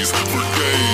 Freeze Brigade.